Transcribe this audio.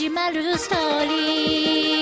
始まるストーリー。